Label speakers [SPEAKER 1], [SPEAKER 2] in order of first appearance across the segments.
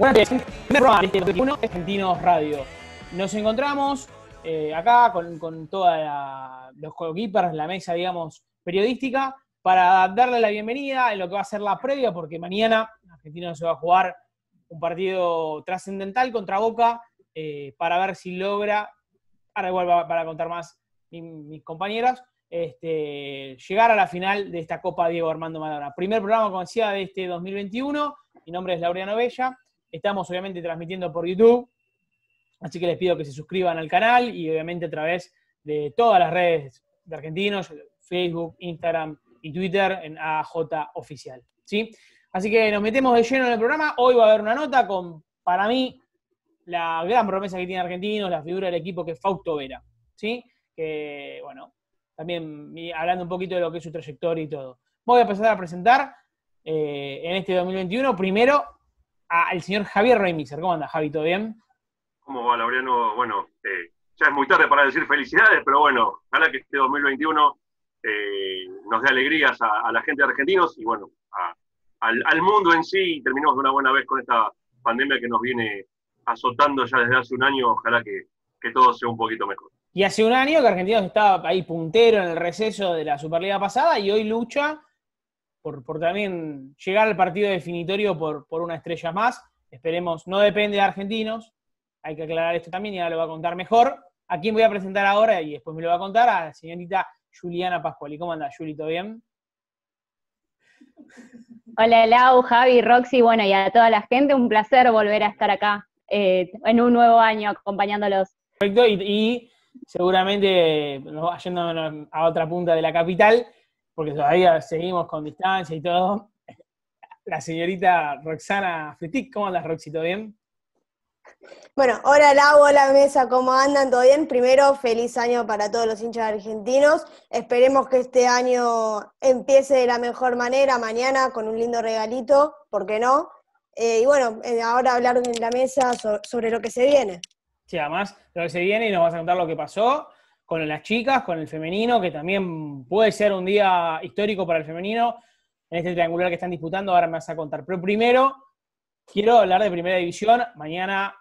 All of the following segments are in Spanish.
[SPEAKER 1] Buenas tardes, primer programa de este 2021 Argentinos Radio. Nos encontramos eh, acá con, con todos los coequippers, la mesa, digamos, periodística, para darle la bienvenida en lo que va a ser la previa, porque mañana Argentinos se va a jugar un partido trascendental contra Boca eh, para ver si logra, ahora igual para contar más mi- mis compañeras, este, llegar a la final de esta Copa Diego Armando Maradona. Primer programa, como decía, de este 2021. Mi nombre es Laureano Bella. Estamos obviamente transmitiendo por YouTube, así que les pido que se suscriban al canal y obviamente a través de todas las redes de argentinos, Facebook, Instagram y Twitter en AJ Oficial. ¿sí? Así que nos metemos de lleno en el programa. Hoy va a haber una nota con, para mí, la gran promesa que tiene Argentinos, la figura del equipo que es Fausto Vera. ¿sí? Que, bueno, también hablando un poquito de lo que es su trayectoria y todo. Voy a empezar a presentar eh, en este 2021, primero al señor Javier Reimiser. ¿Cómo anda, Javi? ¿Todo bien?
[SPEAKER 2] ¿Cómo va, Laureano? Bueno, eh, ya es muy tarde para decir felicidades, pero bueno, ojalá que este 2021 eh, nos dé alegrías a, a la gente de argentinos y bueno, a- al, al mundo en sí y terminemos de una buena vez con esta pandemia que nos viene azotando ya desde hace un año. Ojalá que, que todo sea un poquito mejor.
[SPEAKER 1] Y hace un año que Argentinos estaba ahí puntero en el receso de la Superliga pasada y hoy lucha por, por también llegar al partido definitorio por, por una estrella más. Esperemos, no depende de Argentinos, hay que aclarar esto también y ahora lo va a contar mejor. ¿A quién voy a presentar ahora? Y después me lo va a contar a la señorita Juliana Pascuali. ¿Cómo anda, Juli? ¿Todo bien?
[SPEAKER 3] Hola Lau, Javi, Roxy, bueno, y a toda la gente, un placer volver a estar acá eh, en un nuevo año acompañándolos.
[SPEAKER 1] Perfecto, y, y seguramente nos va yendo a otra punta de la capital, porque todavía seguimos con distancia y todo. La señorita Roxana Fritic, ¿cómo andas, Roxy? ¿Todo bien?
[SPEAKER 4] Bueno, hola Lau, hola Mesa, ¿cómo andan? ¿Todo bien? Primero, feliz año para todos los hinchas argentinos. Esperemos que este año empiece de la mejor manera, mañana con un lindo regalito, ¿por qué no? Eh, y bueno, eh, ahora hablar en la mesa so- sobre lo que se viene.
[SPEAKER 1] Sí, además, lo que se viene y nos vas a contar lo que pasó con las chicas, con el femenino, que también puede ser un día histórico para el femenino en este triangular que están disputando, ahora me vas a contar. Pero primero, quiero hablar de Primera División. Mañana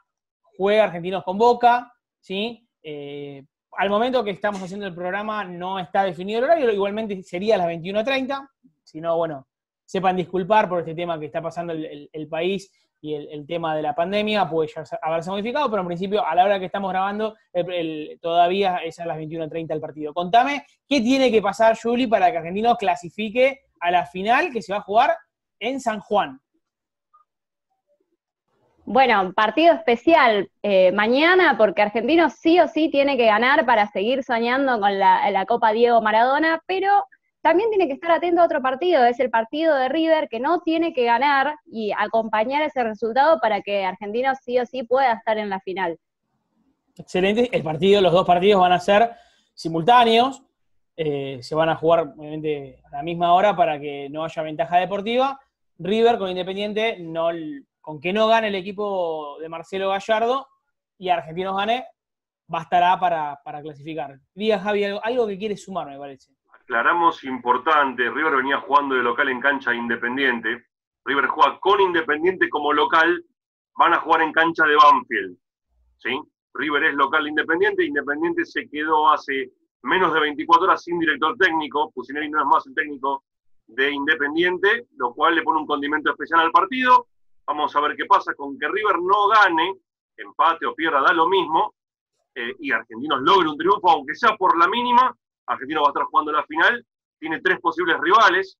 [SPEAKER 1] juega Argentinos con Boca, ¿sí? Eh, al momento que estamos haciendo el programa no está definido el horario, igualmente sería a las 21.30, si no, bueno, sepan disculpar por este tema que está pasando el, país y el, tema de la pandemia, puede ya haberse modificado, pero en principio, a la hora que estamos grabando, el- todavía es a las 21.30 el partido. Contame, ¿qué tiene que pasar, Juli, para que Argentinos clasifique a la final que se va a jugar en San Juan?
[SPEAKER 3] Bueno, partido especial eh, mañana porque Argentinos sí o sí tiene que ganar para seguir soñando con la, la Copa Diego Maradona, pero también tiene que estar atento a otro partido, es el partido de River que no tiene que ganar y acompañar ese resultado para que Argentinos sí o sí pueda estar en la final.
[SPEAKER 1] Excelente. El partido, los dos partidos van a ser simultáneos. eh, se van a jugar, obviamente, a la misma hora para que no haya ventaja deportiva. River con Independiente, no, con que no gane el equipo de Marcelo Gallardo y Argentinos gane, bastará para, para clasificar. Diga Javi, algo, algo que quiere sumar, me parece.
[SPEAKER 2] Aclaramos importante, River venía jugando de local en cancha Independiente. River juega con Independiente como local, van a jugar en cancha de Banfield. ¿sí? River es local de Independiente, Independiente se quedó hace menos de 24 horas sin director técnico, Pusineri no es más el técnico de Independiente, lo cual le pone un condimento especial al partido. Vamos a ver qué pasa con que River no gane, empate o pierda, da lo mismo, eh, y Argentinos logre un triunfo, aunque sea por la mínima, Argentino va a estar jugando la final, tiene tres posibles rivales,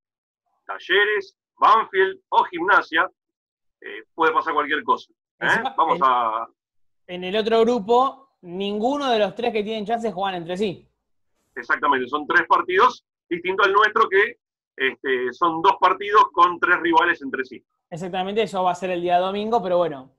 [SPEAKER 2] Talleres, Banfield o Gimnasia, eh, puede pasar cualquier cosa. ¿eh?
[SPEAKER 1] Encima,
[SPEAKER 2] Vamos a...
[SPEAKER 1] En el otro grupo, ninguno de los tres que tienen chances juegan entre sí.
[SPEAKER 2] Exactamente, son tres partidos, distinto al nuestro que este, son dos partidos con tres rivales entre sí.
[SPEAKER 1] Exactamente, eso va a ser el día domingo, pero bueno,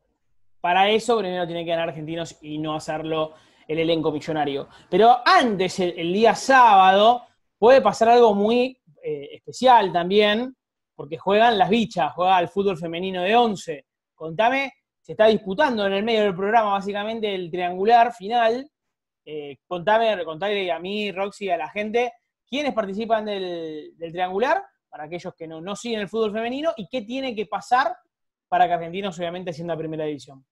[SPEAKER 1] para eso primero tiene que ganar Argentinos y no hacerlo el elenco millonario. Pero antes, el, día sábado, puede pasar algo muy eh, especial también, porque juegan las bichas, juega el fútbol femenino de 11. Contame, se está disputando en el medio del programa básicamente el triangular final. Eh, contame, contale a mí, Roxy, a la gente, quiénes participan del, triangular para aquellos que no, no siguen el fútbol femenino y qué tiene que pasar para que Argentinos obviamente siendo la primera división.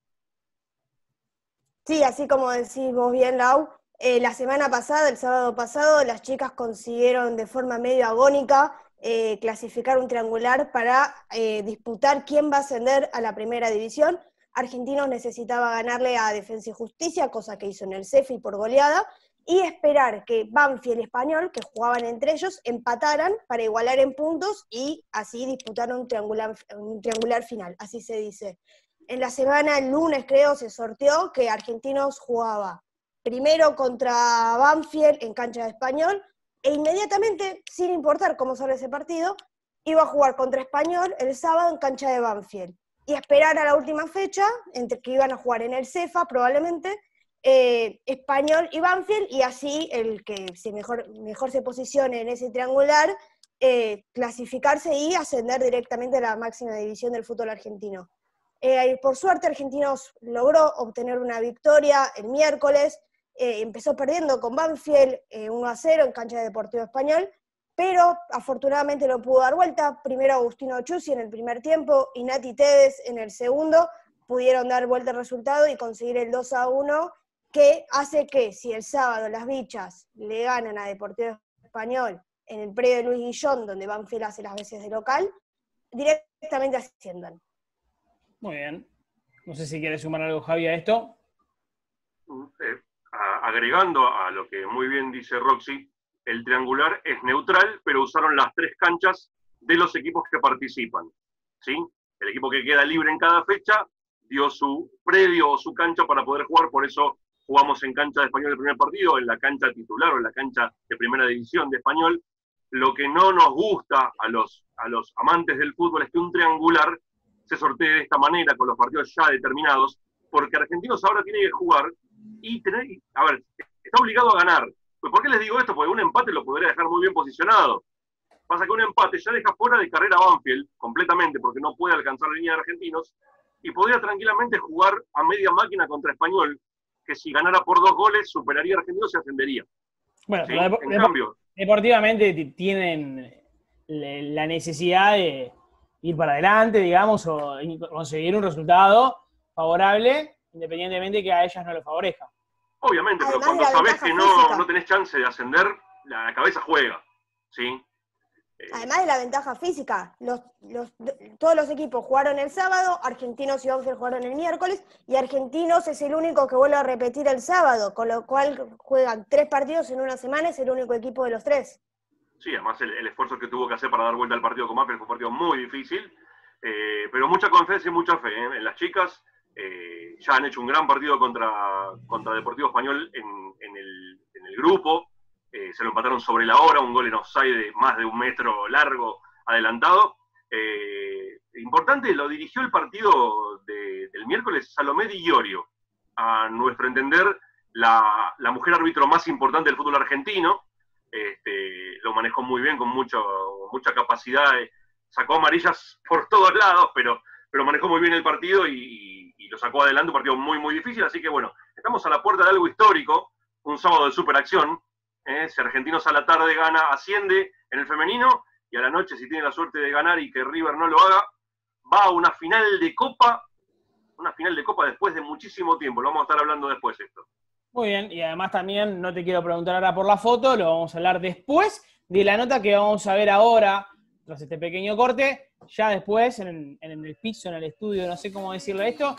[SPEAKER 4] Sí, así como decís vos bien, Lau, eh, la semana pasada, el sábado pasado, las chicas consiguieron de forma medio agónica eh, clasificar un triangular para eh, disputar quién va a ascender a la primera división. Argentinos necesitaba ganarle a Defensa y Justicia, cosa que hizo en el CEFI por goleada, y esperar que Banfield y Español, que jugaban entre ellos, empataran para igualar en puntos y así disputar un triangular, un triangular final, así se dice. En la semana, el lunes creo, se sorteó que Argentinos jugaba primero contra Banfield en cancha de Español, e inmediatamente, sin importar cómo sale ese partido, iba a jugar contra Español el sábado en cancha de Banfield. Y esperar a la última fecha, entre que iban a jugar en el CEFA probablemente, eh, Español y Banfield, y así el que mejor, mejor se posicione en ese triangular, eh, clasificarse y ascender directamente a la máxima división del fútbol argentino. Eh, por suerte, Argentinos logró obtener una victoria el miércoles, eh, empezó perdiendo con Banfield 1 eh, a 0 en cancha de Deportivo Español, pero afortunadamente lo pudo dar vuelta. Primero Agustino Chussi en el primer tiempo y Nati Tevez en el segundo pudieron dar vuelta al resultado y conseguir el 2 a 1, que hace que si el sábado las bichas le ganan a Deportivo Español en el predio de Luis Guillón, donde Banfield hace las veces de local, directamente asciendan.
[SPEAKER 1] Muy bien. No sé si quieres sumar algo, Javi, a esto.
[SPEAKER 2] Eh, agregando a lo que muy bien dice Roxy, el triangular es neutral, pero usaron las tres canchas de los equipos que participan. ¿sí? El equipo que queda libre en cada fecha dio su predio o su cancha para poder jugar, por eso jugamos en cancha de español el primer partido, en la cancha titular o en la cancha de primera división de español. Lo que no nos gusta a los, a los amantes del fútbol es que un triangular se sortee de esta manera, con los partidos ya determinados, porque Argentinos ahora tiene que jugar y tener, a ver, está obligado a ganar. Pues, ¿Por qué les digo esto? Porque un empate lo podría dejar muy bien posicionado. Pasa que un empate ya deja fuera de carrera Banfield completamente porque no puede alcanzar la línea de argentinos y podría tranquilamente jugar a media máquina contra Español, que si ganara por dos goles superaría a Argentinos y ascendería.
[SPEAKER 1] Bueno, en cambio, deportivamente tienen la necesidad de ir para adelante, digamos, o conseguir un resultado favorable independientemente que a ellas no lo favorezca.
[SPEAKER 2] Obviamente, pero cuando sabes que no, no, tenés chance de ascender, la cabeza juega, ¿sí?
[SPEAKER 4] Eh, Además de la ventaja física, los, los, todos los equipos jugaron el sábado, Argentinos y Banfield jugaron el miércoles, y Argentinos es el único que vuelve a repetir el sábado, con lo cual juegan tres partidos en una semana, es el único equipo de los tres.
[SPEAKER 2] Sí, además el, esfuerzo que tuvo que hacer para dar vuelta al partido con Banfield fue un partido muy difícil, eh, pero mucha confianza y mucha fe ¿eh? en las chicas. Eh, ya han hecho un gran partido contra, contra Deportivo Español en, el, grupo. Se lo empataron sobre la hora, un gol en offside de más de un metro largo adelantado. Importante, lo dirigió el partido del miércoles Salomé Di Iorio, a nuestro entender, la, mujer árbitro más importante del fútbol argentino. Este, lo manejó muy bien, con mucho, mucha capacidad. Sacó amarillas por todos lados, pero, pero manejó muy bien el partido y, y lo sacó adelante, un partido muy, muy difícil. Así que bueno, estamos a la puerta de algo histórico, un sábado de superacción. ¿eh? Si Argentinos a la tarde gana, asciende en el femenino, y a la noche, si tiene la suerte de ganar y que River no lo haga, va a una final de Copa, una final de Copa después de muchísimo tiempo. Lo vamos a estar hablando después esto.
[SPEAKER 1] Muy bien, y además también no te quiero preguntar ahora por la foto, lo vamos a hablar después de la nota que vamos a ver ahora, tras este pequeño corte ya después, en, el piso, en el estudio, no sé cómo decirle esto,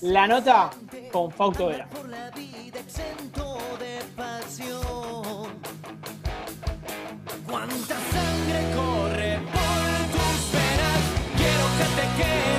[SPEAKER 1] la nota con Fausto Vera.
[SPEAKER 5] ¿Cuánta sangre corre por tus venas? Quiero que te quedes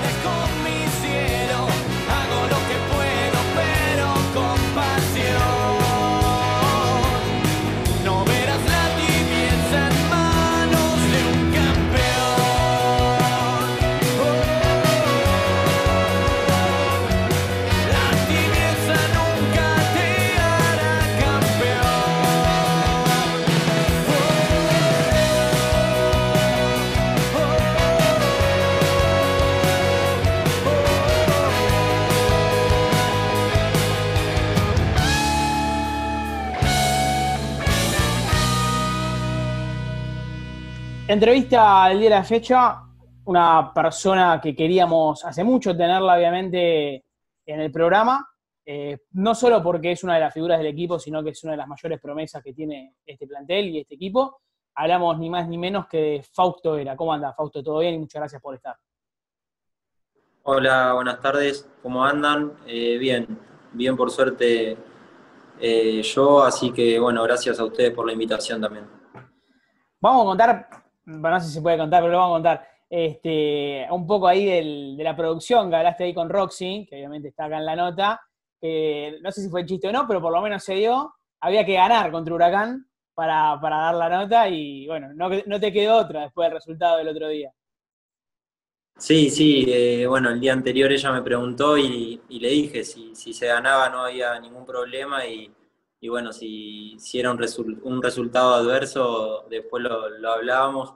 [SPEAKER 1] Entrevista al día de la fecha, una persona que queríamos hace mucho tenerla, obviamente, en el programa, eh, no solo porque es una de las figuras del equipo, sino que es una de las mayores promesas que tiene este plantel y este equipo. Hablamos ni más ni menos que de Fausto Vera. ¿Cómo anda, Fausto? ¿Todo bien? Y muchas gracias por estar.
[SPEAKER 6] Hola, buenas tardes. ¿Cómo andan? Eh, bien, bien por suerte eh, yo, así que bueno, gracias a ustedes por la invitación también.
[SPEAKER 1] Vamos a contar, bueno, no sé si se puede contar, pero lo vamos a contar, este, un poco ahí del- de la producción que hablaste ahí con Roxy, que obviamente está acá en la nota. no sé si fue chiste o no, pero por lo menos se dio. Había que ganar contra Huracán para, para dar la nota y bueno, no, no te quedó otra después del resultado del otro día.
[SPEAKER 6] Sí, sí, eh, bueno, el día anterior ella me preguntó y, y le dije si, si se ganaba no había ningún problema y, y bueno, si, si era un, resul- un resultado adverso, después lo, lo hablábamos,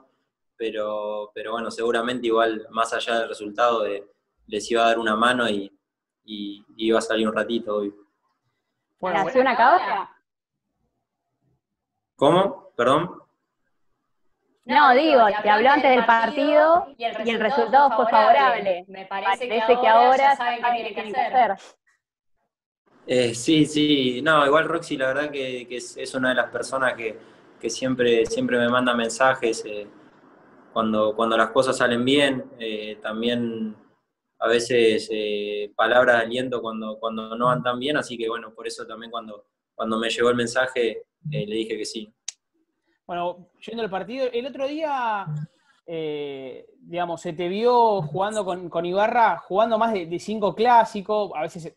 [SPEAKER 6] pero, pero bueno, seguramente igual, más allá del resultado, de- les iba a dar una mano y, y iba a salir un ratito, obvio.
[SPEAKER 1] Bueno,
[SPEAKER 3] ¿Nació una cabra?
[SPEAKER 6] ¿Cómo? ¿Perdón?
[SPEAKER 3] No, digo, te habló antes del partido y el resultado fue favorable.
[SPEAKER 7] Me
[SPEAKER 3] Parece
[SPEAKER 7] parece
[SPEAKER 3] que ahora
[SPEAKER 7] saben qué tienen que hacer.
[SPEAKER 6] Eh, sí, sí, no, igual Roxy la verdad que, es, es una de las personas que, que siempre, siempre me manda mensajes eh, cuando, cuando las cosas salen bien, eh, también a veces palabras de aliento cuando, cuando no van tan bien, así que bueno, por eso también cuando, cuando me llegó el mensaje le dije que sí.
[SPEAKER 1] Bueno, yendo al partido, el otro día, digamos, se te vio jugando con, con Ibarra, jugando más de, de cinco clásicos, a veces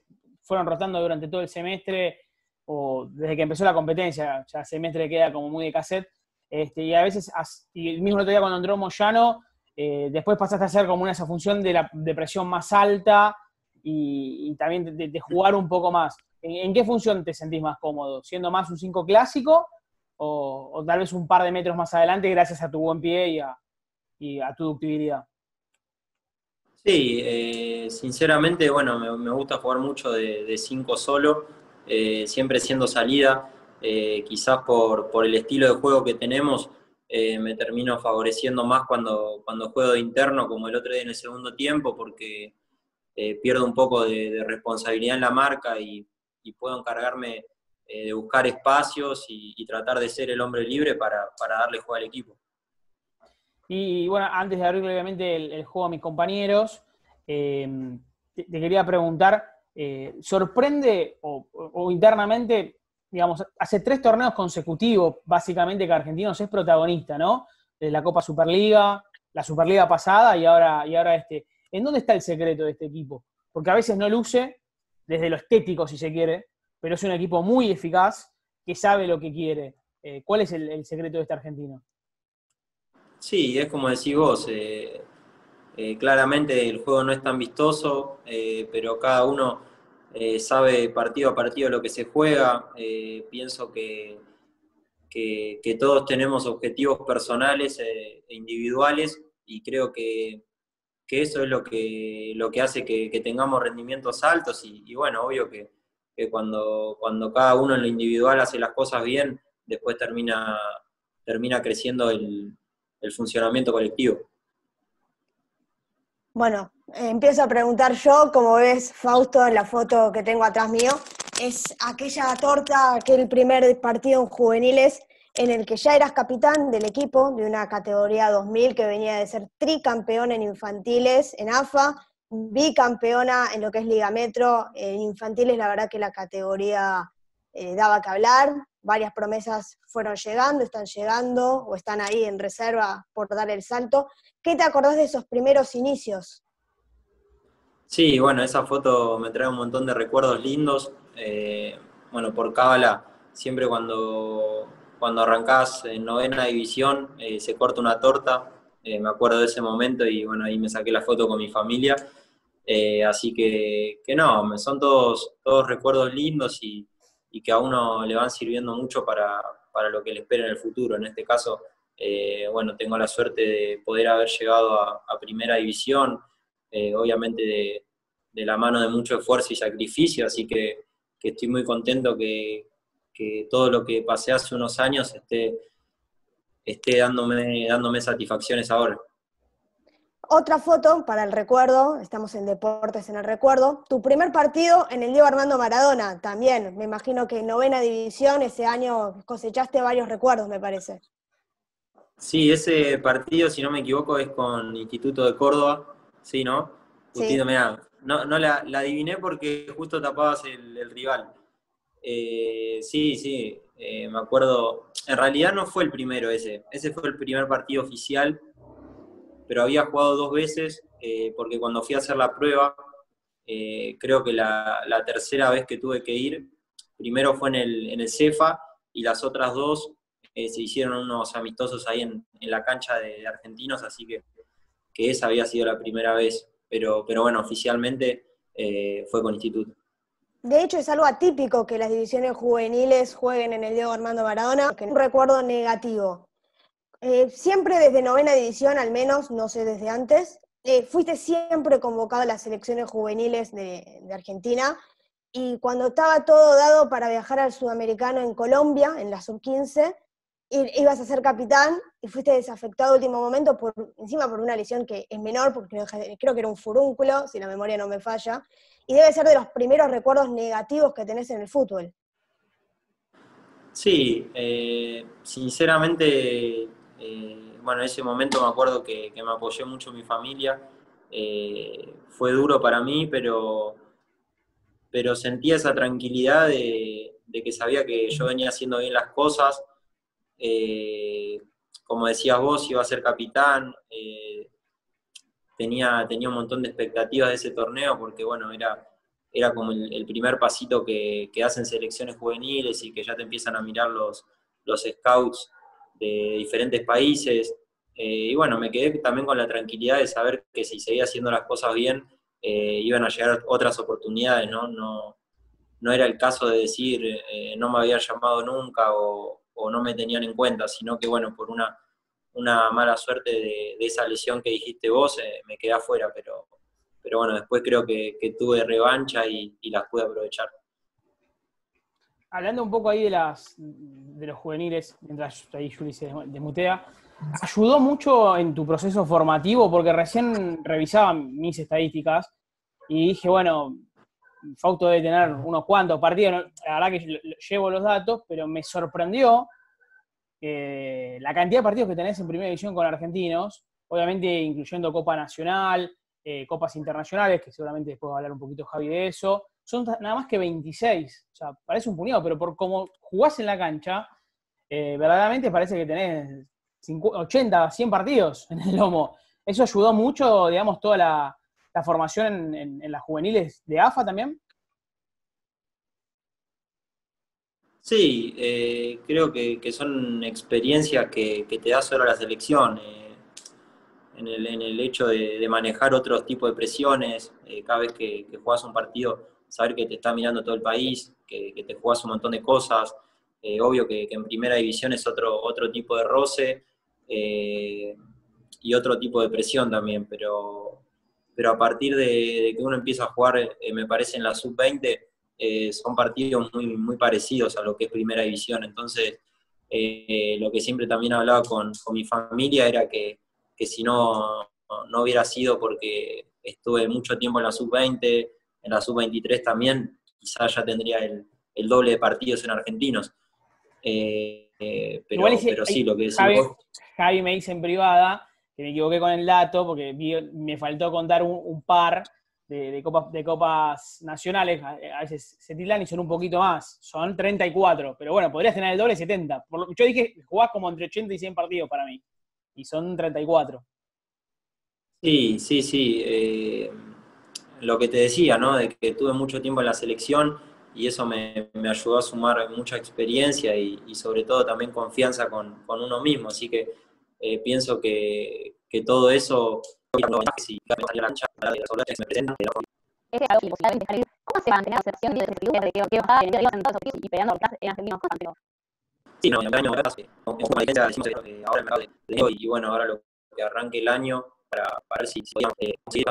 [SPEAKER 1] fueron rotando durante todo el semestre, o desde que empezó la competencia, ya el semestre queda como muy de cassette, este, y a veces, y el mismo otro día cuando entró Moyano, eh, después pasaste a hacer como una esa función de la de presión más alta y, y también de, jugar un poco más. ¿En, en qué función te sentís más cómodo? ¿Siendo más un 5 clásico o, o tal vez un par de metros más adelante gracias a tu buen pie y a, y a tu ductibilidad?
[SPEAKER 6] Sí, eh, sinceramente, bueno, me, gusta jugar mucho de, de cinco solo, eh, siempre siendo salida, eh, quizás por, por el estilo de juego que tenemos, me termino favoreciendo más cuando, cuando juego de interno, como el otro día en el segundo tiempo, porque pierdo un poco de, responsabilidad en la marca y, puedo encargarme de buscar espacios y, y tratar de ser el hombre libre para, para darle juego al equipo.
[SPEAKER 1] Y bueno, antes de abrirle obviamente el, juego a mis compañeros, eh, te, quería preguntar, eh, ¿sorprende o, internamente, digamos, hace tres torneos consecutivos básicamente que Argentinos es protagonista, ¿no? De la Copa Superliga, la Superliga pasada y ahora, y ahora este. ¿En dónde está el secreto de este equipo? Porque a veces no luce desde lo estético, si se quiere, pero es un equipo muy eficaz que sabe lo que quiere. Eh, ¿Cuál es el secreto de este argentino?
[SPEAKER 6] Sí, es como decís vos, eh, eh, claramente el juego no es tan vistoso, eh, pero cada uno sabe partido a partido lo que se juega. Pienso que, que- todos tenemos objetivos personales e individuales y creo que, que eso es lo que, lo que hace que, tengamos rendimientos altos y, bueno, obvio que, que cuando, cuando cada uno en lo individual hace las cosas bien, después termina, termina creciendo el, el funcionamiento colectivo.
[SPEAKER 4] Bueno, empiezo a preguntar yo, como ves, Fausto, en la foto que tengo atrás mío, es aquella torta, aquel primer partido en juveniles en el que ya eras capitán del equipo de una categoría 2000 que venía de ser tricampeón en infantiles en AFA, bicampeona en lo que es Liga Metro, en infantiles la verdad que la categoría eh, daba que hablar, varias promesas fueron llegando, están llegando o están ahí en reserva por dar el salto. ¿Qué te acordás de esos primeros inicios?
[SPEAKER 6] Sí, bueno, esa foto me trae un montón de recuerdos lindos. Eh, bueno, por cábala, siempre cuando, cuando arrancás en novena división, eh, se corta una torta. Eh, me acuerdo de ese momento y bueno, ahí me saqué la foto con mi familia. Así que, que no, son todos, todos recuerdos lindos y, y que a uno le van sirviendo mucho para, para lo que le espera en el futuro. En este caso, eh, bueno, tengo la suerte de poder haber llegado a, primera división, eh, obviamente de, de la mano de mucho esfuerzo y sacrificio, así que, que estoy muy contento que, que todo lo que pasé hace unos años esté, esté dándome, dándome satisfacciones ahora.
[SPEAKER 4] Otra foto para el recuerdo, estamos en Deportes en el Recuerdo. Tu primer partido en el Diego Armando Maradona, también. Me imagino que en novena división ese año cosechaste varios recuerdos, me parece.
[SPEAKER 6] Sí, ese partido, si no me equivoco, es con Instituto de Córdoba, ¿sí, no?
[SPEAKER 4] Sí.
[SPEAKER 6] No, no la, la adiviné porque justo tapabas el, el rival. Eh, sí, sí, eh, me acuerdo. En realidad no fue el primero ese, ese fue el primer partido oficial, pero había jugado dos veces eh, porque cuando fui a hacer la prueba, eh, creo que la, tercera vez que tuve que ir, primero fue en el, en el CEFA y las otras dos eh, se hicieron unos amistosos ahí en, en la cancha de, argentinos, así que, que esa había sido la primera vez. Pero, pero bueno, oficialmente fue con Instituto.
[SPEAKER 4] De hecho, es algo atípico que las divisiones juveniles jueguen en el Diego Armando Maradona, que un recuerdo negativo. Eh, siempre desde novena división, al menos, no sé desde antes, eh, fuiste siempre convocado a las selecciones juveniles de, Argentina y cuando estaba todo dado para viajar al sudamericano en Colombia, en la sub-15, i- ibas a ser capitán y fuiste desafectado último momento, por, encima por una lesión que es menor, porque creo que era un furúnculo, si la memoria no me falla, y debe ser de los primeros recuerdos negativos que tenés en el fútbol.
[SPEAKER 6] Sí, eh, sinceramente, eh, bueno, en ese momento me acuerdo que, me apoyó mucho mi familia. Eh, fue duro para mí, pero, pero sentía esa tranquilidad de, que sabía que yo venía haciendo bien las cosas. Eh, como decías vos, iba a ser capitán. eh, tenía, tenía un montón de expectativas de ese torneo porque, bueno, era, era como el, el primer pasito que, que hacen selecciones juveniles y que ya te empiezan a mirar los, los scouts de diferentes países. Eh, y bueno, me quedé también con la tranquilidad de saber que si seguía haciendo las cosas bien, eh, iban a llegar otras oportunidades, ¿no? No, no era el caso de decir eh, no me habían llamado nunca o, no me tenían en cuenta, sino que bueno, por una, una mala suerte de, esa lesión que dijiste vos, me quedé afuera, pero, pero bueno, después creo que, tuve revancha y las pude aprovechar.
[SPEAKER 1] Hablando un poco ahí de las de los juveniles, mientras ahí Juli se desmutea, ¿ayudó mucho en tu proceso formativo? Porque recién revisaba mis estadísticas y dije, bueno, Fausto debe tener unos cuantos partidos, la verdad que llevo los datos, pero me sorprendió eh, la cantidad de partidos que tenés en primera división con argentinos, obviamente incluyendo Copa Nacional, eh, Copas Internacionales, que seguramente después va a hablar un poquito Javi de eso, son nada más que 26, o sea, parece un puñado, pero por cómo jugás en la cancha, eh, verdaderamente parece que tenés 50, 80, 100 partidos en el lomo. ¿Eso ayudó mucho, digamos, toda la, formación en, las juveniles de AFA también?
[SPEAKER 6] Sí, eh, creo que, son experiencias que, te da solo la selección. eh, en, el, hecho de, manejar otros tipos de presiones, cada vez que, que juegas un partido, saber que te está mirando todo el país, que, te juegas un montón de cosas. eh, obvio que, en primera división es otro, otro tipo de roce eh, y otro tipo de presión también, pero, pero a partir de, que uno empieza a jugar, eh, me parece en la sub-20, eh, son partidos muy, muy parecidos a lo que es primera división. Entonces, lo que siempre también hablaba con, con mi familia era que, que si no, no hubiera sido porque estuve mucho tiempo en la sub-20, en la sub-23 también, quizás ya tendría el, el doble de partidos en argentinos. Eh, eh, pero,
[SPEAKER 1] Igual ese-
[SPEAKER 6] pero sí, lo que decís
[SPEAKER 1] Javi,
[SPEAKER 6] vos,
[SPEAKER 1] Javi me dice en privada que me equivoqué con el dato porque vi- me faltó contar un, un par de, de copas, de copas nacionales, a, veces se tildan y son un poquito más, son 34, pero bueno, podrías tener el doble 70. Por lo- yo dije, jugás como entre 80 y 100 partidos para mí, y son 34.
[SPEAKER 6] Sí, sí, sí. eh, lo que te decía, ¿no? De que tuve mucho tiempo en la selección y eso me, me ayudó a sumar mucha experiencia y, y sobre todo también confianza con, con uno mismo. Así que eh, pienso que, que todo eso, las.
[SPEAKER 3] ¿Cómo se mantener la selección de que, va a Dios sentados aquí y peleando por en argentinos cosas? Pero
[SPEAKER 6] Sí, no, en el año eh, con diferencia decimos eh, ahora el mercado de, hoy, y bueno, ahora lo que arranque el año para, ver si, podíamos eh, conseguir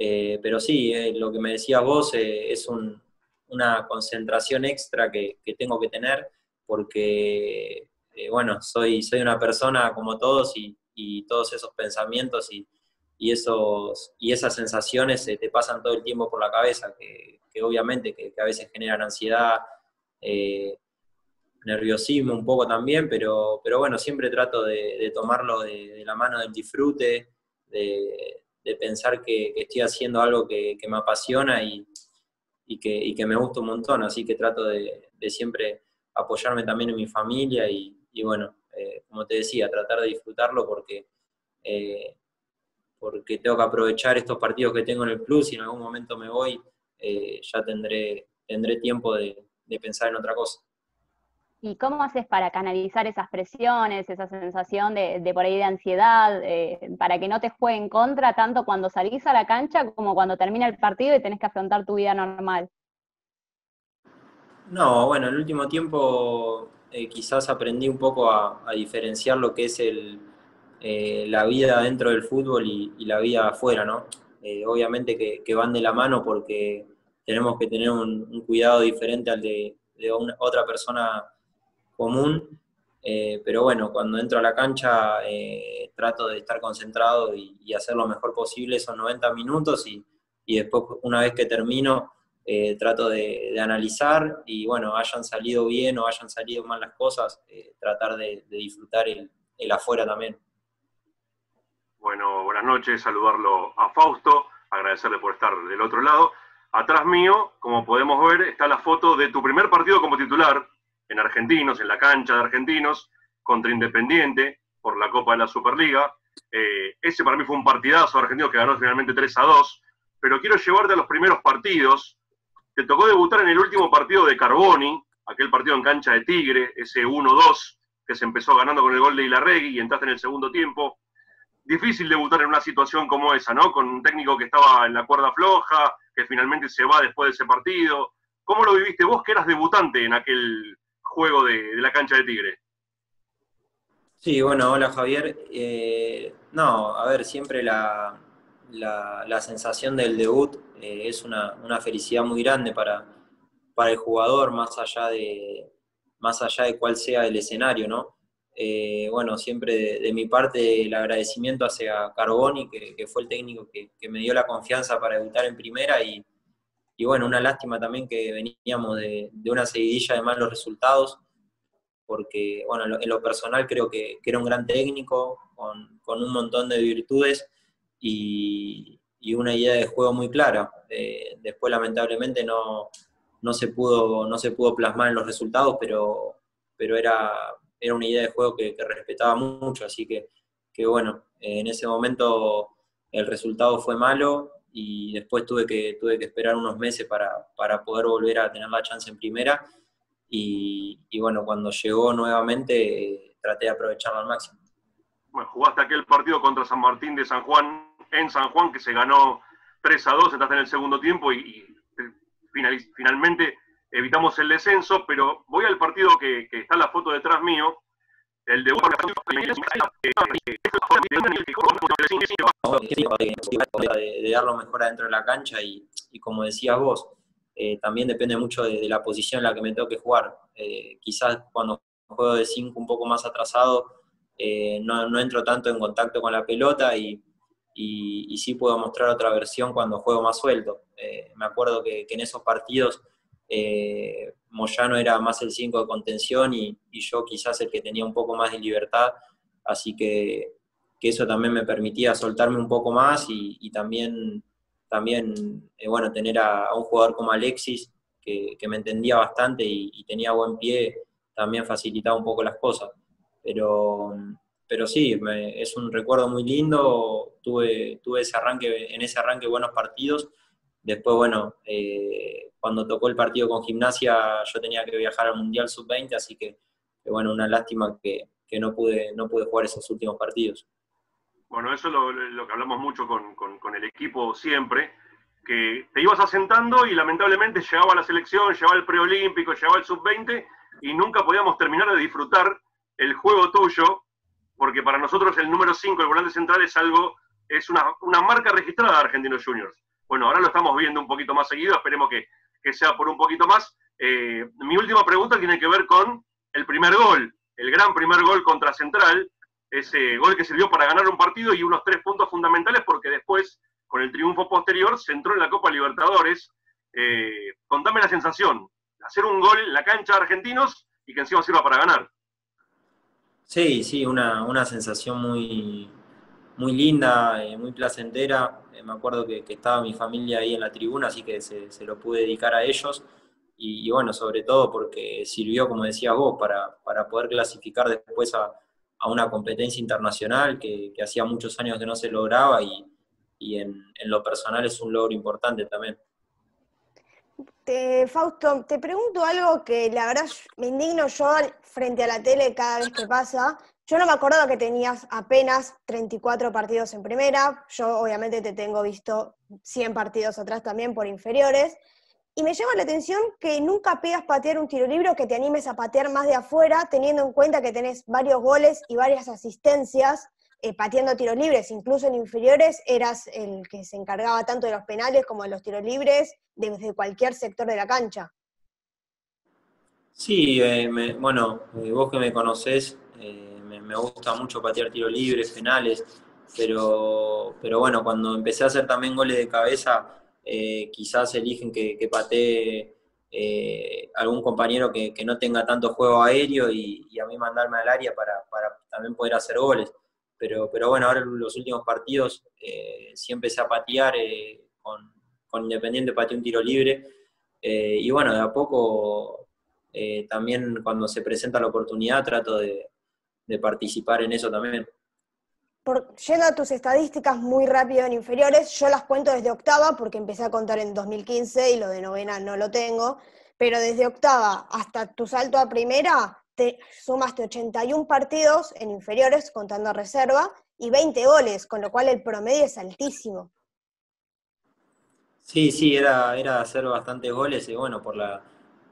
[SPEAKER 6] eh, pero sí, eh, lo que me decías vos eh, es un, una concentración extra que, tengo que tener porque, bueno, soy, soy una persona como todos y, todos esos pensamientos y, esos, y esas sensaciones se te pasan todo el tiempo por la cabeza, que, obviamente que, a veces generan ansiedad, nerviosismo un poco también, pero, pero bueno, siempre trato de, tomarlo de, la mano del disfrute, de, de pensar que, estoy haciendo algo que, me apasiona y, que, me gusta un montón, así que trato de, siempre apoyarme también en mi familia y, bueno, eh, como te decía, tratar de disfrutarlo porque, eh, porque tengo que aprovechar estos partidos que tengo en el plus y en algún momento me voy, eh, ya tendré, tendré tiempo de pensar en otra cosa.
[SPEAKER 3] ¿Y cómo haces para canalizar esas presiones, esa sensación de, por ahí de ansiedad, eh, para que no te juegue en contra tanto cuando salís a la cancha como cuando termina el partido y tenés que afrontar tu vida normal?
[SPEAKER 6] No, bueno, en el último tiempo eh, quizás aprendí un poco a, diferenciar lo que es el, eh, la vida dentro del fútbol y, la vida afuera, ¿no? Obviamente que, van de la mano porque tenemos que tener un, cuidado diferente al de, otra persona común, eh, pero bueno, cuando entro a la cancha eh, trato de estar concentrado y, hacer lo mejor posible esos 90 minutos y, y después una vez que termino eh, trato de, analizar y bueno, hayan salido bien o hayan salido mal las cosas, tratar de, de, disfrutar el, el afuera también.
[SPEAKER 2] Bueno, buenas noches, saludarlo a Fausto, agradecerle por estar del otro lado. Atrás mío, como podemos ver, está la foto de tu primer partido como titular, en Argentinos, en la cancha de Argentinos, contra Independiente, por la Copa de la Superliga. Eh, ese para mí fue un partidazo argentino que ganó finalmente 3 a 2, pero quiero llevarte a los primeros partidos. Te tocó debutar en el último partido de Carboni, aquel partido en cancha de Tigre, ese 1-2, que se empezó ganando con el gol de Ilarregui y entraste en el segundo tiempo. Difícil debutar en una situación como esa, ¿no? Con un técnico que estaba en la cuerda floja, que finalmente se va después de ese partido. ¿Cómo lo viviste vos que eras debutante en aquel juego de, la cancha de Tigre.
[SPEAKER 6] Sí, bueno, hola Javier. Eh, no, a ver, siempre la, la, sensación del debut eh, es una, una, felicidad muy grande para, para el jugador, más allá de, más allá de cuál sea el escenario, ¿no? Eh, bueno, siempre de, mi parte el agradecimiento hacia Carboni, que, que fue el técnico que, que, me dio la confianza para debutar en primera y, y bueno, una lástima también que veníamos de, de, una seguidilla de malos resultados, porque bueno, en lo, personal creo que, era un gran técnico, con, un montón de virtudes y, y, una idea de juego muy clara. Eh, después lamentablemente no, no, se pudo, no se pudo plasmar en los resultados, pero, pero era, era una idea de juego que, que respetaba mucho, así que, que bueno, en ese momento el resultado fue malo, y después tuve que, tuve que esperar unos meses para, para poder volver a tener la chance en primera y, bueno, cuando llegó nuevamente traté de aprovecharlo al máximo.
[SPEAKER 2] Bueno, jugaste aquel partido contra San Martín de San Juan en San Juan que se ganó 3 a 2, estás en el segundo tiempo y, y final, finalmente evitamos el descenso, pero voy al partido que, que está en la foto detrás mío, el de
[SPEAKER 6] de, de dar lo mejor adentro de la cancha y, como decías vos, eh, también depende mucho de, la posición en la que me tengo que jugar. Eh, quizás cuando juego de 5 un poco más atrasado, eh, no, entro tanto en contacto con la pelota y, sí puedo mostrar otra versión cuando juego más suelto. Eh, me acuerdo que, en esos partidos eh, Moyano era más el 5 de contención y, yo quizás el que tenía un poco más de libertad, así que, eso también me permitía soltarme un poco más y, también, también eh, bueno, tener a, un jugador como Alexis, que, me entendía bastante y, tenía buen pie, también facilitaba un poco las cosas. Pero, pero sí, es un recuerdo muy lindo, tuve, tuve ese arranque, en ese arranque buenos partidos, después, bueno, eh, cuando tocó el partido con gimnasia yo tenía que viajar al Mundial Sub-20, así que, bueno, una lástima que, que, no, pude, no pude jugar esos últimos partidos.
[SPEAKER 2] Bueno, eso es lo, que hablamos mucho con, con, con, el equipo siempre, que te ibas asentando y lamentablemente llegaba la selección, llegaba el preolímpico, llegaba el Sub-20 y nunca podíamos terminar de disfrutar el juego tuyo, porque para nosotros el número 5, el volante central, es algo, es una, una marca registrada de Argentinos Juniors. Bueno, ahora lo estamos viendo un poquito más seguido, esperemos que que sea por un poquito más. Eh, mi última pregunta tiene que ver con el primer gol, el gran primer gol contra Central. Ese gol que sirvió para ganar un partido y unos tres puntos fundamentales porque después, con el triunfo posterior, se entró en la Copa Libertadores. Eh, contame la sensación, hacer un gol en la cancha de argentinos y que encima sirva para ganar.
[SPEAKER 6] Sí, sí, una, una sensación muy, muy linda, eh, muy placentera. Eh, me acuerdo que, estaba mi familia ahí en la tribuna, así que se, lo pude dedicar a ellos. Y, bueno, sobre todo porque sirvió, como decías vos, para, para poder clasificar después a, una competencia internacional que, hacía muchos años que no se lograba y, y en, lo personal es un logro importante también.
[SPEAKER 4] Fausto, te pregunto algo que la verdad me indigno yo frente a la tele cada vez que pasa. Yo no me acordaba que tenías apenas 34 partidos en primera. Yo obviamente te tengo visto 100 partidos atrás también por inferiores. Y me llama la atención que nunca pegas patear un tiro libre o que te animes a patear más de afuera, teniendo en cuenta que tenés varios goles y varias asistencias eh, pateando tiros libres. Incluso en inferiores eras el que se encargaba tanto de los penales como de los tiros libres desde cualquier sector de la cancha.
[SPEAKER 6] Sí, eh, bueno, eh, vos que me conocés, me, gusta mucho patear tiros libres, penales, pero, pero bueno, cuando empecé a hacer también goles de cabeza, eh, quizás eligen que, patee eh, algún compañero que, que, no tenga tanto juego aéreo y, a mí mandarme al área para, para también poder hacer goles. Pero, pero bueno, ahora en los últimos partidos eh, sí empecé a patear, eh, con, con, Independiente pateé un tiro libre, y bueno, de a poco también cuando se presenta la oportunidad trato de, de participar en eso también
[SPEAKER 4] por, yendo a tus estadísticas muy rápido en inferiores, yo las cuento desde octava porque empecé a contar en 2015 y lo de novena no lo tengo, pero desde octava hasta tu salto a primera te sumaste 81 partidos en inferiores contando reserva y 20 goles, con lo cual el promedio es altísimo.
[SPEAKER 6] Sí, sí, era, era hacer bastantes goles y bueno, por la,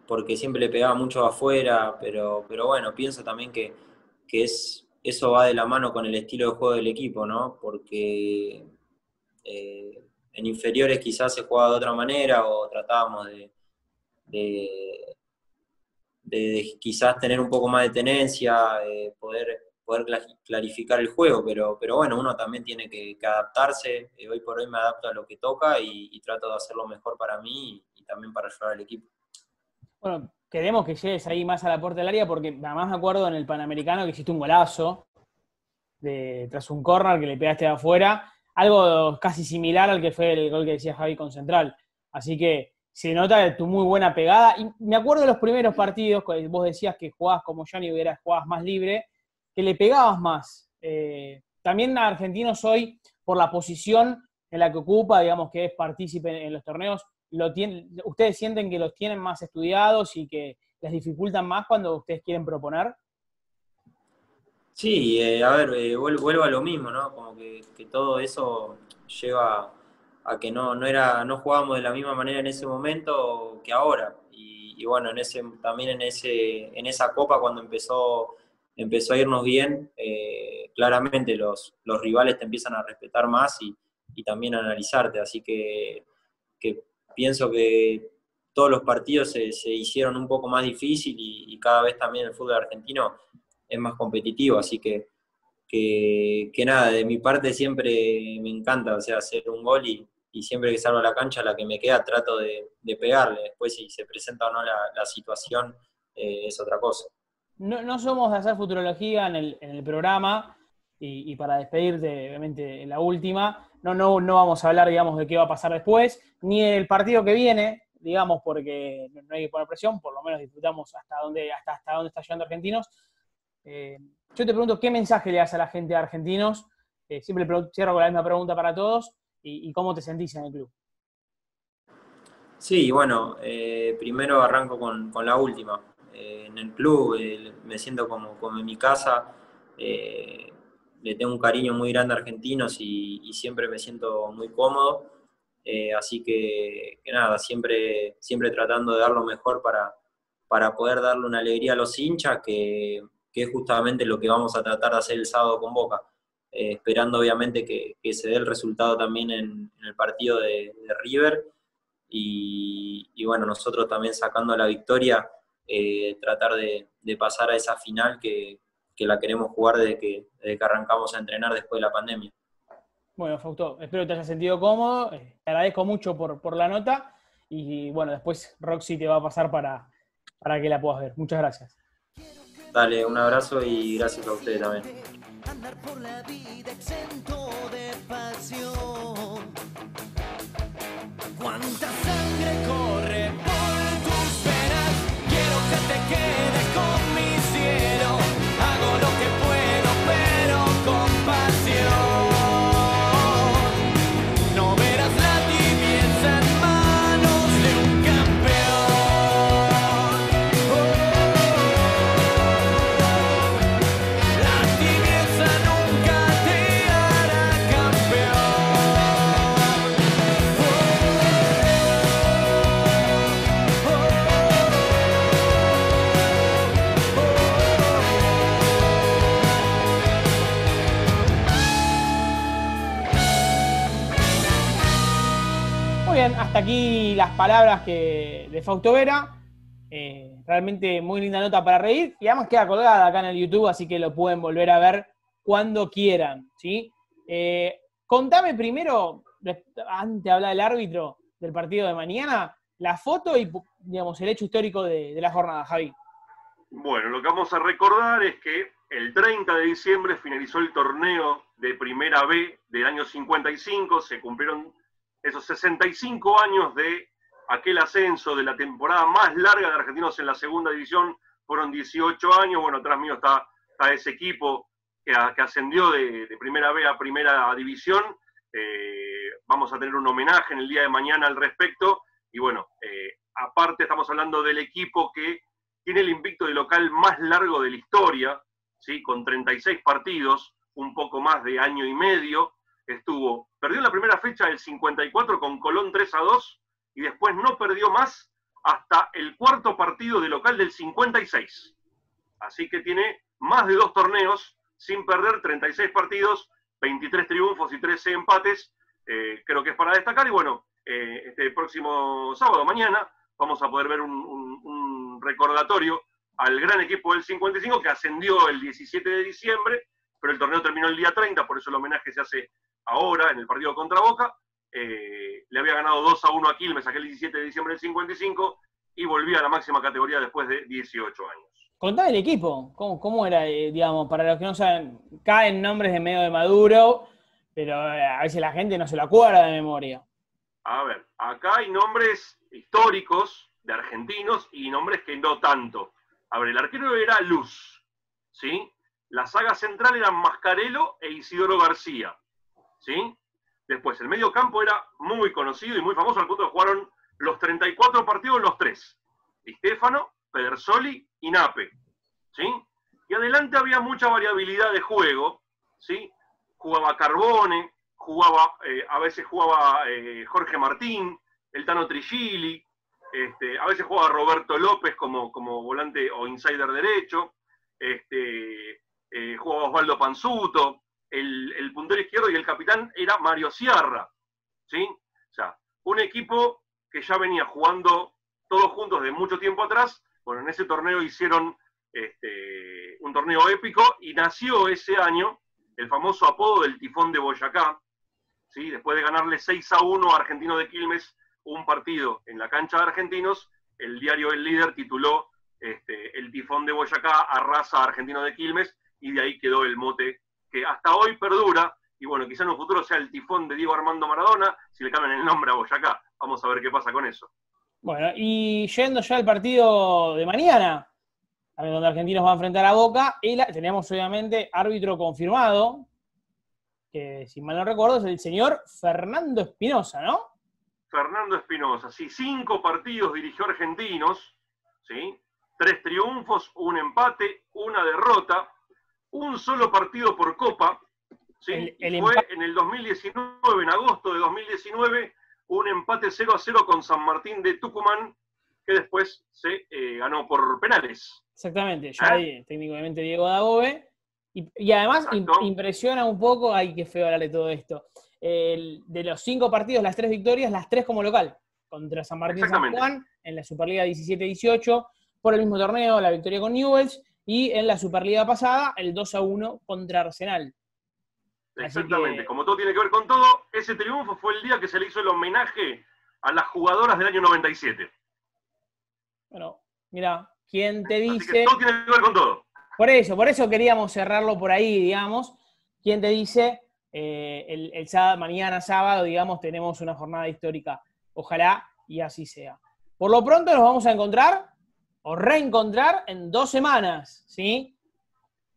[SPEAKER 6] porque siempre le pegaba mucho afuera, pero, pero bueno, pienso también que, que es eso va de la mano con el estilo de juego del equipo, ¿no? Porque eh, en inferiores quizás se jugaba de otra manera o tratábamos de, quizás tener un poco más de tenencia, eh, poder, poder clarificar el juego, pero, pero bueno, uno también tiene que, adaptarse. Eh, hoy por hoy me adapto a lo que toca y, y trato de hacerlo mejor para mí y, y también para ayudar al equipo.
[SPEAKER 1] Bueno, queremos que llegues ahí más a la puerta del área porque además me acuerdo en el Panamericano que hiciste un golazo de, tras un corner que le pegaste de afuera, algo casi similar al que fue el gol que decía Javi con Central. Así que se nota tu muy buena pegada. Y me acuerdo de los primeros partidos, vos decías que jugabas como Johnny hubiera jugabas más libre, que le pegabas más. Eh, también a Argentinos hoy, por la posición en la que ocupa, digamos que es partícipe en los torneos, lo tienen, ustedes sienten que los tienen más estudiados y que les dificultan más cuando ustedes quieren proponer?
[SPEAKER 6] Sí, eh, a ver, eh, vuelvo a lo mismo, ¿no? Como que, todo eso lleva a que no, no, era, no jugábamos de la misma manera en ese momento que ahora. Y, bueno, en ese, también en, ese, en esa copa cuando empezó, empezó a irnos bien, eh, claramente los, los rivales te empiezan a respetar más y, y también a analizarte. Así que pienso que todos los partidos se, se hicieron un poco más difícil y, cada vez también el fútbol argentino es más competitivo, así que, que, nada, de mi parte siempre me encanta, hacer un gol y, siempre que salgo a la cancha, la que me queda, trato de, de pegarle, después si se presenta o no la, la situación eh, es otra cosa.
[SPEAKER 1] No, no, somos de hacer futurología en el, en el programa, y, y, para despedirte, obviamente, la última, no, no, no vamos a hablar, digamos, de qué va a pasar después, ni el partido que viene, digamos, porque no hay que poner presión, por lo menos disfrutamos hasta dónde, hasta, hasta dónde está llegando Argentinos. Eh, yo te pregunto, ¿qué mensaje le das a la gente de Argentinos? Eh, siempre cierro con la misma pregunta para todos, y, cómo te sentís en el club.
[SPEAKER 6] Sí, bueno, eh, primero arranco con, con la última. en el club me siento como, como en mi casa le tengo un cariño muy grande a Argentinos y, siempre me siento muy cómodo. Eh, así que, nada, siempre, siempre tratando de dar lo mejor para, para poder darle una alegría a los hinchas, que, que es justamente lo que vamos a tratar de hacer el sábado con Boca. Eh, esperando obviamente que, que, se dé el resultado también en, el partido de, River. Y, bueno, nosotros también sacando la victoria, eh, tratar de, pasar a esa final que, que la queremos jugar desde que, desde que arrancamos a entrenar después de la pandemia.
[SPEAKER 1] Bueno, Fausto, espero que te hayas sentido cómodo. eh, Te agradezco mucho por, por la nota. Y bueno, después Roxy te va a pasar para, para que la puedas ver. Muchas gracias.
[SPEAKER 6] Dale, un abrazo y gracias a ustedes también.
[SPEAKER 5] Andar por la vida exento de pasión. Cuánta sangre
[SPEAKER 1] palabras que, de Fausto Vera. Eh, realmente muy linda nota para reír. Y además queda colgada acá en el YouTube, así que lo pueden volver a ver cuando quieran. ¿sí? Eh, contame primero, antes de hablar del árbitro del partido de mañana, la foto y digamos, el hecho histórico de, de la jornada, Javi.
[SPEAKER 2] Bueno, lo que vamos a recordar es que el 30 de diciembre finalizó el torneo de Primera B del año 55, se cumplieron esos 65 años de aquel ascenso de la temporada más larga de Argentinos en la segunda división, fueron 18 años, bueno, atrás mío está, ese equipo que, ascendió de, Primera B a Primera División, Eh, vamos a tener un homenaje en el día de mañana al respecto, y bueno, eh, aparte estamos hablando del equipo que tiene el invicto de local más largo de la historia, ¿sí? con 36 partidos, un poco más de año y medio. Estuvo, perdió en la primera fecha del 54 con Colón 3 a 2 y después no perdió más hasta el cuarto partido de local del 56. Así que tiene más de dos torneos sin perder 36 partidos, 23 triunfos y 13 empates. Eh, creo que es para destacar. Y bueno, eh, este próximo sábado, mañana, vamos a poder ver un, recordatorio al gran equipo del 55 que ascendió el 17 de diciembre, pero el torneo terminó el día 30, por eso el homenaje se hace ahora en el partido contra Boca. Eh, le había ganado 2 a 1 a Quilmes aquel 17 de diciembre del 55 y volvía a la máxima categoría después de 18 años.
[SPEAKER 1] Contame el equipo, ¿cómo, cómo era, eh, digamos, para los que no saben, caen nombres de medio de Maduro, pero eh, a veces la gente no se lo acuerda de memoria.
[SPEAKER 2] A ver, acá hay nombres históricos de argentinos y nombres que no tanto. A ver, el arquero era Luz, ¿sí? La saga central eran Mascarelo e Isidoro García, ¿sí? Después, el medio campo era muy conocido y muy famoso al punto de que jugaron los 34 partidos los tres. Di Stefano, Pedersoli y Nape, ¿sí? Y adelante había mucha variabilidad de juego, ¿sí? Jugaba Carbone, jugaba, eh, a veces jugaba eh, Jorge Martín, el Tano Trigili, este, a veces jugaba Roberto López como, como volante o insider derecho, este, eh, jugaba Osvaldo Panzuto, el, puntero izquierdo y el capitán era Mario Sierra, ¿sí? O sea, un equipo que ya venía jugando todos juntos de mucho tiempo atrás, bueno, en ese torneo hicieron este, un torneo épico y nació ese año el famoso apodo del tifón de Boyacá, ¿sí? después de ganarle 6 a 1 a Argentino de Quilmes un partido en la cancha de Argentinos, el diario El Líder tituló este, El tifón de Boyacá arrasa a Argentino de Quilmes y de ahí quedó el mote hoy perdura y bueno, quizá en un futuro sea el tifón de Diego Armando Maradona si le cambian el nombre a Boyacá. Vamos a ver qué pasa con eso.
[SPEAKER 1] Bueno, y yendo ya al partido de mañana, donde Argentinos va a enfrentar a Boca, y la- tenemos obviamente árbitro confirmado, que si mal no recuerdo es el señor Fernando Espinosa, ¿no?
[SPEAKER 2] Fernando Espinosa, sí, cinco partidos dirigió Argentinos, ¿sí? Tres triunfos, un empate, una derrota, un solo partido por Copa, ¿sí?
[SPEAKER 1] El- el
[SPEAKER 2] y fue
[SPEAKER 1] empate-
[SPEAKER 2] en el 2019, en agosto de 2019, un empate 0 a 0 con San Martín de Tucumán, que después se eh, ganó por penales.
[SPEAKER 1] Exactamente, ya
[SPEAKER 2] Ah.
[SPEAKER 1] ahí, técnicamente Diego Dagobe. Y, y además impresiona un poco, ay, qué feo hablar de todo esto. El- de los cinco partidos, las tres victorias, las tres como local. Contra San Martín San. Juan, en la Superliga 17-18, por el mismo torneo, la victoria con Newells, y en la Superliga pasada el 2 a 1 contra Arsenal.
[SPEAKER 2] Exactamente,
[SPEAKER 1] que-
[SPEAKER 2] como todo tiene que ver con todo, ese triunfo fue el día que se le hizo el homenaje a las jugadoras del año 97.
[SPEAKER 1] Bueno, mira, ¿quién te
[SPEAKER 2] Así
[SPEAKER 1] dice?
[SPEAKER 2] que todo tiene que ver con todo.
[SPEAKER 1] Por eso, por eso queríamos cerrarlo por ahí, digamos. ¿Quién te dice? eh, el, el sábado, mañana sábado, digamos, tenemos una jornada histórica. Ojalá y así sea. Por lo pronto nos vamos a encontrar o reencontrar en dos semanas, ¿sí?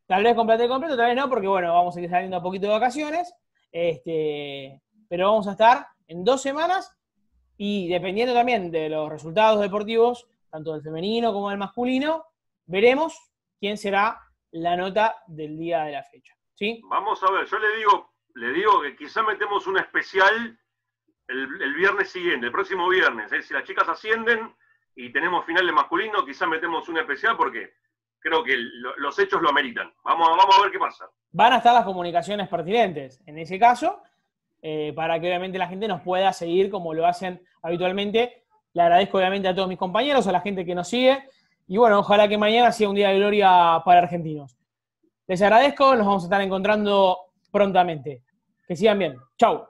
[SPEAKER 1] Tal vez completo y completo, tal vez no, porque bueno, vamos a ir saliendo a poquito de vacaciones. Este, pero vamos a estar en dos semanas y dependiendo también de los resultados deportivos, tanto del femenino como del masculino, veremos quién será la nota del día de la fecha. ¿Sí?
[SPEAKER 2] Vamos a ver, yo le digo, le digo que quizá metemos un especial el, el viernes siguiente, el próximo viernes. ¿eh? Si las chicas ascienden y tenemos final de masculino, quizá metemos un especial porque creo que lo- los hechos lo ameritan. Vamos, vamos a ver qué pasa.
[SPEAKER 1] Van a estar las comunicaciones pertinentes en ese caso, eh, para que obviamente la gente nos pueda seguir como lo hacen habitualmente. Le agradezco obviamente a todos mis compañeros, a la gente que nos sigue. Y bueno, ojalá que mañana sea un día de gloria para argentinos. Les agradezco, nos vamos a estar encontrando prontamente. Que sigan bien. Chau.